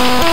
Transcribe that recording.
you.